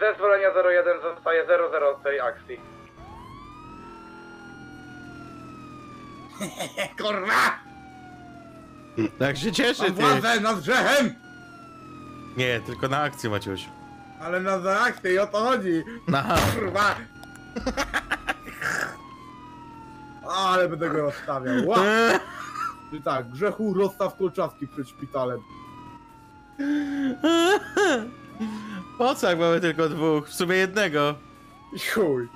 Zezwolenia 01 zostaje 00 z tej akcji. Kurwa! Tak się cieszy, Mam ty. władzę nad grzechem! Nie, tylko na akcję, Maciuś. Ale na zaakcję i o to chodzi! Na. Kurwa! Ale będę go rozstawiał. Ła! I tak, grzechu rozstaw kolczatki przed szpitalem. Po co jak mamy tylko dwóch? W sumie jednego. I chuj.